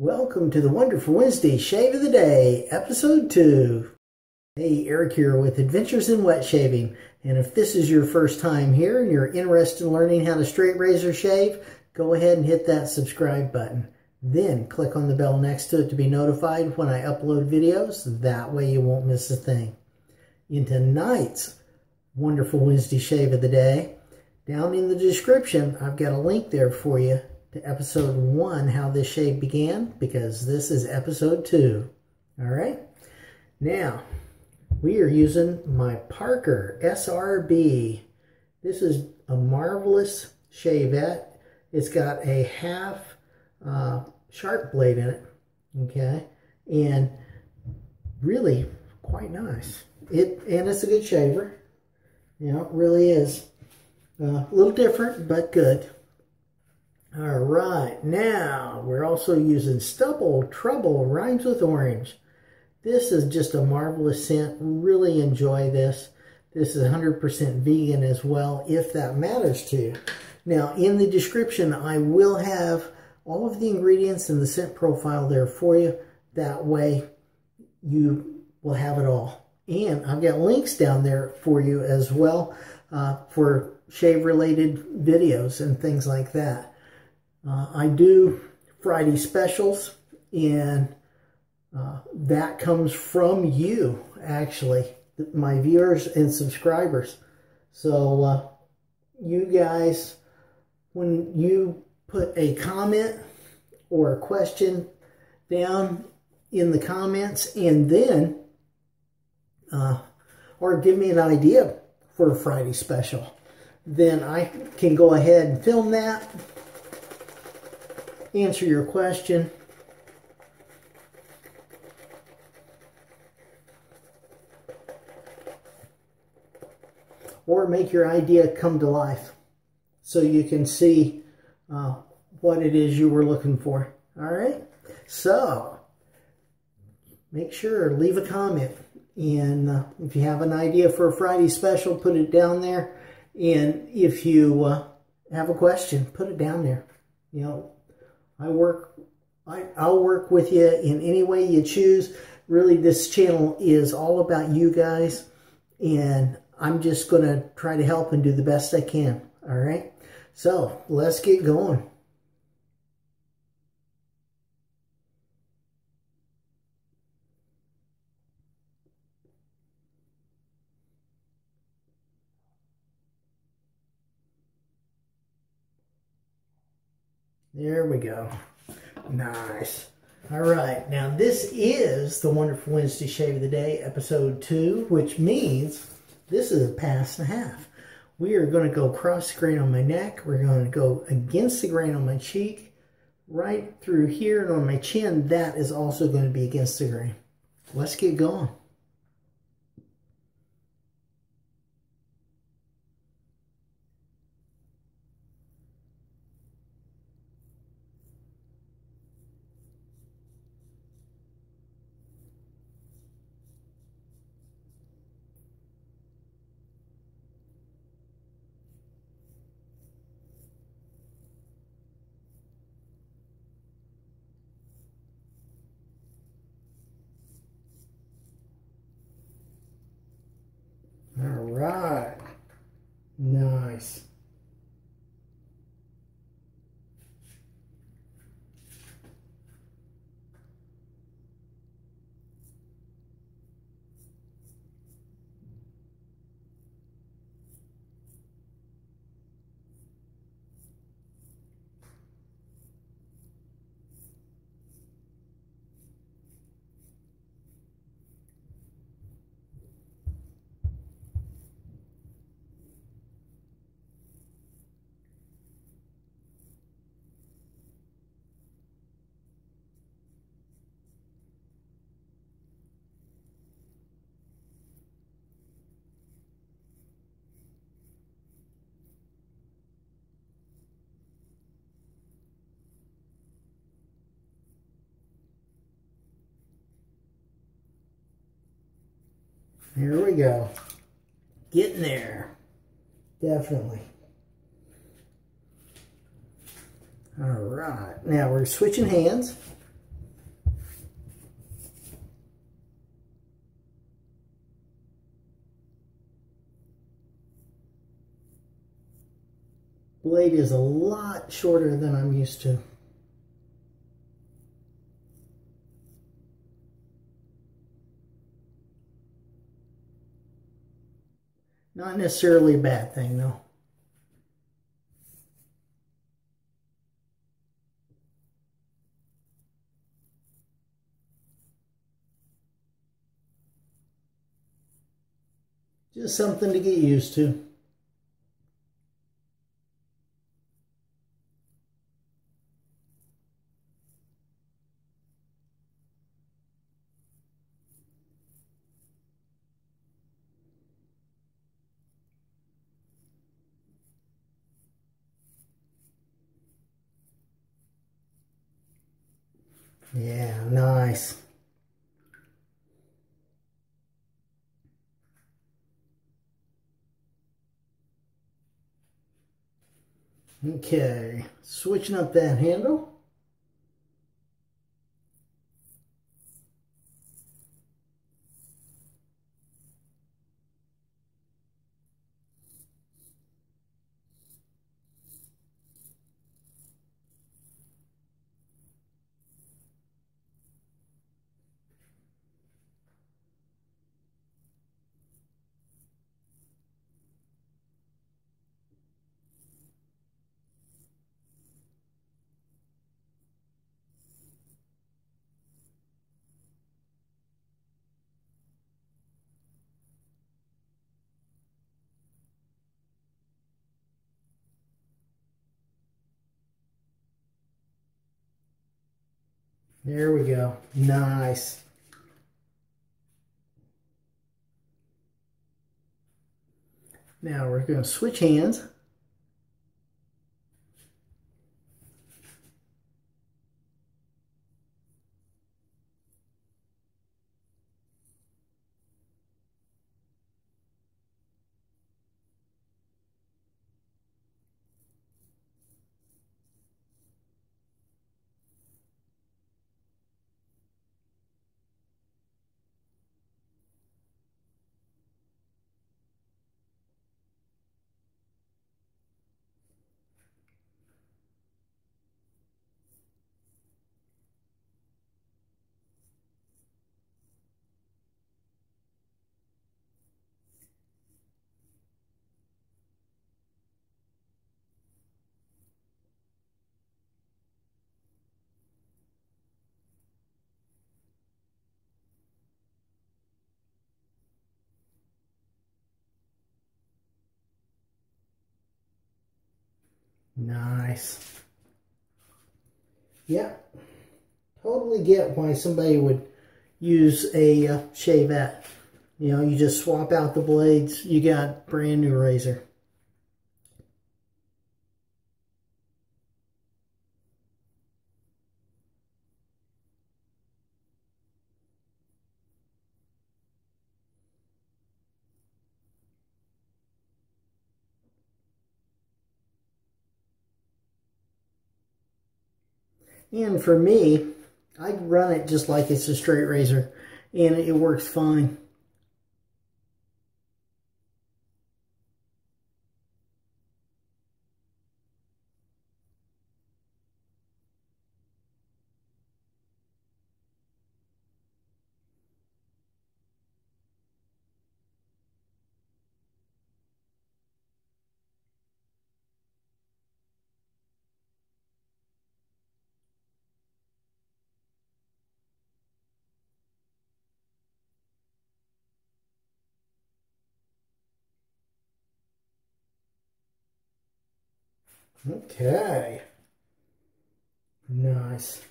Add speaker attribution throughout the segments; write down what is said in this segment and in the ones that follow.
Speaker 1: Welcome to the Wonderful Wednesday Shave of the Day, Episode 2. Hey, Eric here with Adventures in Wet Shaving. And if this is your first time here and you're interested in learning how to straight razor shave, go ahead and hit that subscribe button. Then click on the bell next to it to be notified when I upload videos. That way you won't miss a thing. In tonight's Wonderful Wednesday Shave of the Day, down in the description, I've got a link there for you to episode one, how this shave began, because this is episode two. All right. Now, we are using my Parker SRB. This is a marvelous shavette. It's got a half uh, Shark blade in it, okay, and really quite nice. It and it's a good shaver. You know, it really is. Uh, a little different, but good. All right, now we're also using Stubble Trubble Rhymes with Orange. This is just a marvelous scent. Really enjoy this. This is 100% vegan as well, if that matters to you. Now, in the description, I will have all of the ingredients and the scent profile there for you. That way, you will have it all. And I've got links down there for you as well uh, for shave-related videos and things like that. Uh, I do Friday specials, and uh, that comes from you, actually, my viewers and subscribers. So, uh, you guys, when you put a comment or a question down in the comments, and then, uh, or give me an idea for a Friday special, then I can go ahead and film that answer your question. Or make your idea come to life so you can see uh, what it is you were looking for. All right? So, make sure, leave a comment. And uh, if you have an idea for a Friday special, put it down there. And if you uh, have a question, put it down there. You know, I work, I, I'll work with you in any way you choose. Really, this channel is all about you guys, and I'm just going to try to help and do the best I can. All right? So, let's get going. There we go. Nice. All right, now this is the Wonderful Wednesday Shave of the Day, episode two, which means this is a pass and a half. We are going to go across the grain on my neck. We're going to go against the grain on my cheek, right through here and on my chin. That is also going to be against the grain. Let's get going. Here we go. Getting there. Definitely. All right. Now we're switching hands. Blade is a lot shorter than I'm used to. Not necessarily a bad thing though. Just something to get used to. Yeah, nice. Okay, switching up that handle. There we go. Nice. Now we're going to switch hands. Nice. Yep. Totally get why somebody would use a uh, shavette. You know, you just swap out the blades, you got brand new razor. And for me, I run it just like it's a straight razor and it works fine. Okay. Nice.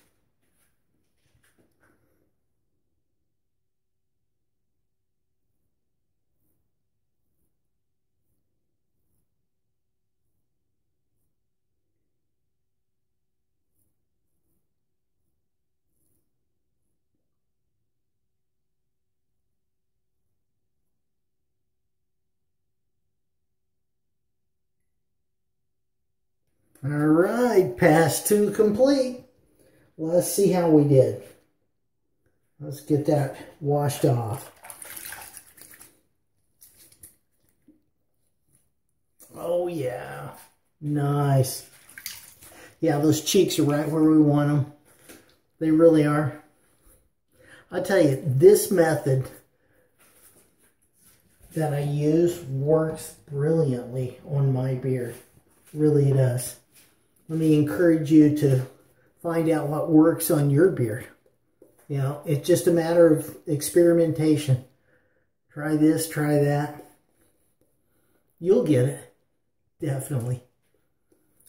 Speaker 1: All right, pass two complete. Let's see how we did. Let's get that washed off. Oh, yeah. Nice. Yeah, those cheeks are right where we want them. They really are. I tell you, this method that I use works brilliantly on my beard. Really does. Let me encourage you to find out what works on your beard. You know, it's just a matter of experimentation. Try this, try that. You'll get it. Definitely.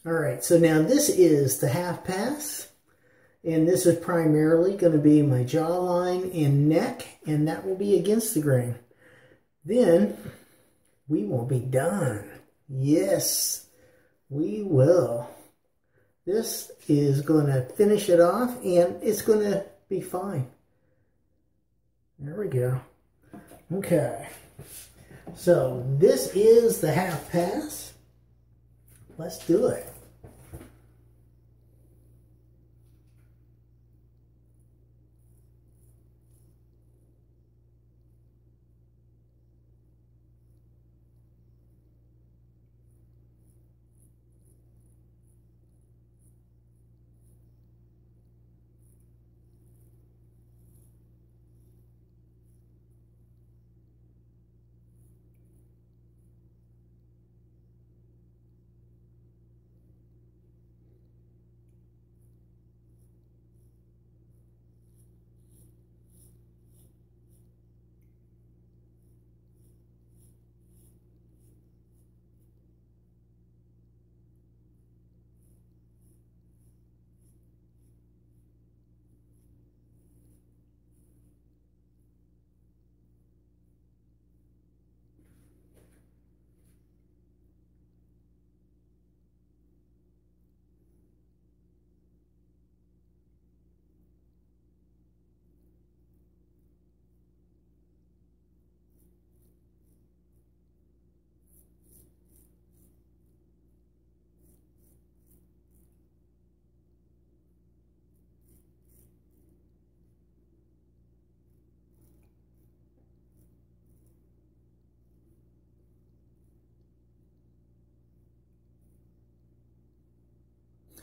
Speaker 1: All right, so now this is the half pass. And this is primarily going to be my jawline and neck. And that will be against the grain. Then we will be done. Yes, we will. This is going to finish it off and it's going to be fine. There we go. Okay. So this is the half pass. Let's do it.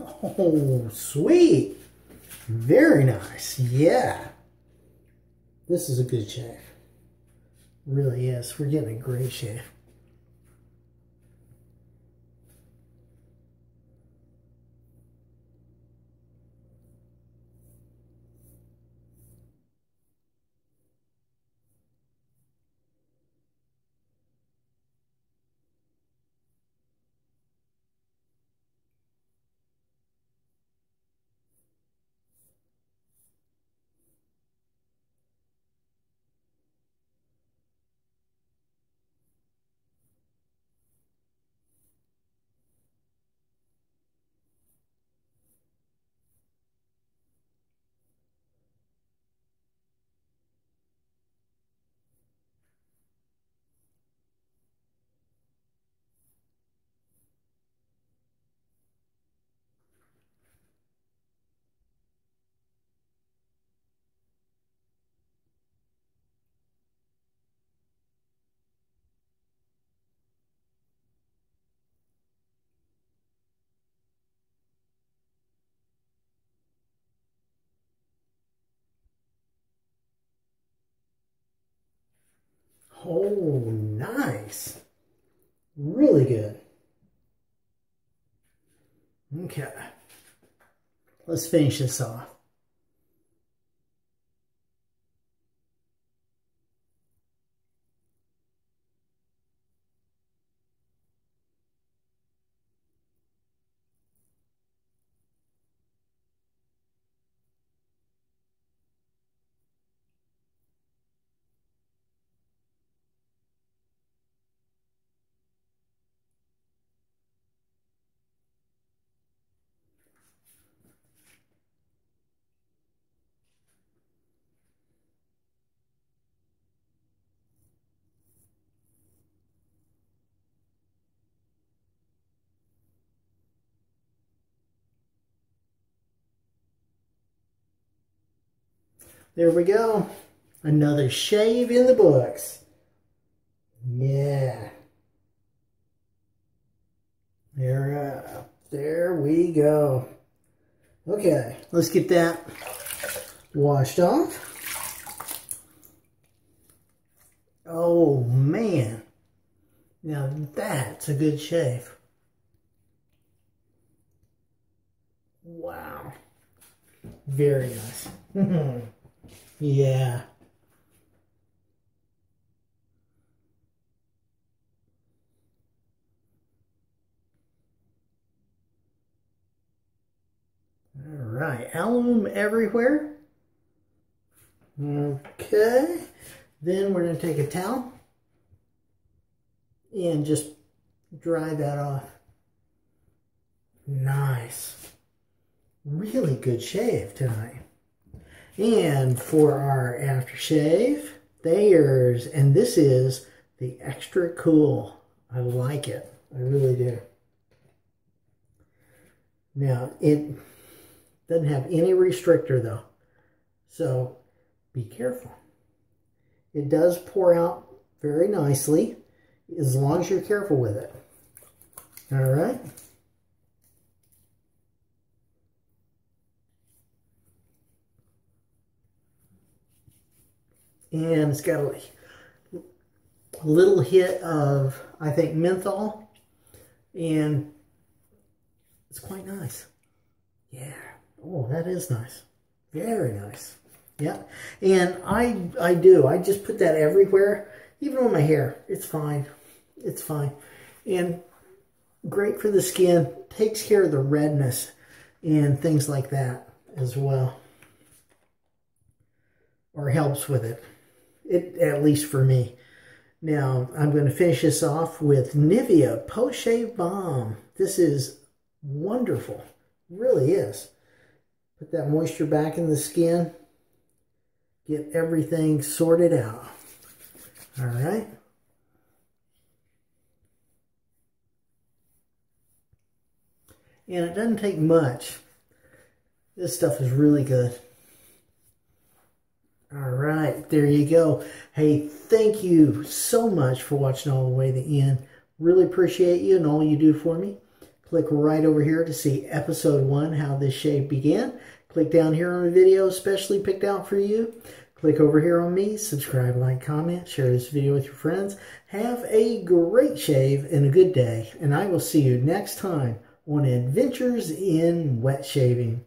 Speaker 1: Oh, sweet. Very nice. Yeah. This is a good shave. Really is. We're getting a great shave. Oh, nice. Really good. Okay. Let's finish this off. There we go. Another shave in the books. Yeah. There, uh, there we go. Okay, let's get that washed off. Oh, man. Now that's a good shave. Wow. Very nice. yeah. All right, alum everywhere. Okay, then we're going to take a towel and just dry that off. Nice. Really good shave tonight. And for our aftershave, Thayers, and this is the extra cool. I like it. I really do. Now, it doesn't have any restrictor though. So be careful. It does pour out very nicely as long as you're careful with it. All right. And it's got a little hit of, I think, menthol. And it's quite nice. Yeah. Oh, that is nice. Very nice. Yeah. And I I do. I just put that everywhere, even on my hair. It's fine. It's fine. And great for the skin. Takes care of the redness and things like that as well. Or helps with it. It at least for me. Now, I'm going to finish this off with Nivea Post Shave Balm. This is wonderful. It really is. Put that moisture back in the skin. Get everything sorted out. All right. And it doesn't take much. This stuff is really good. All right, there you go. Hey, thank you so much for watching all the way to the end. Really appreciate you and all you do for me. Click right over here to see episode one, how this shave began. Click down here on the video, especially picked out for you. Click over here on me, subscribe, like, comment, share this video with your friends. Have a great shave and a good day, and I will see you next time on Adventures in Wet Shaving.